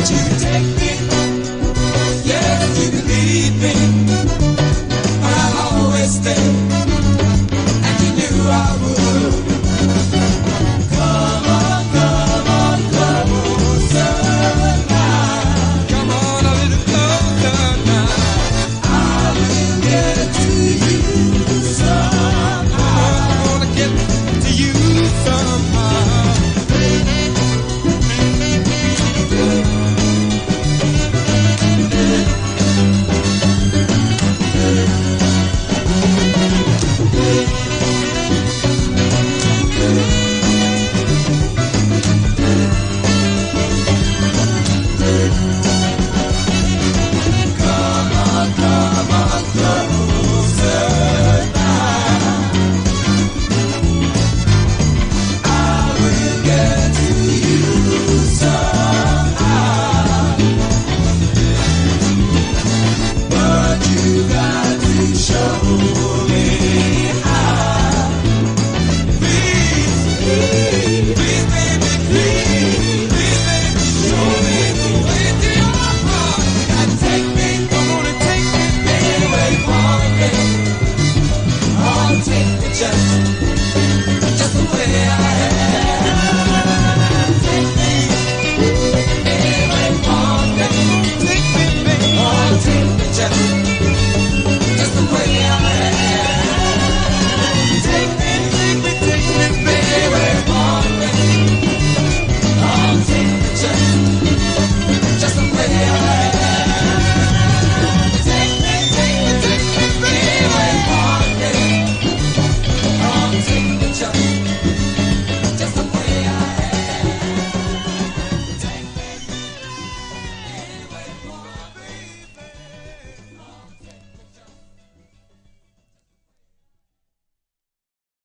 that you can take me. Yeah, if you believe me.